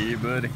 Yeah, buddy.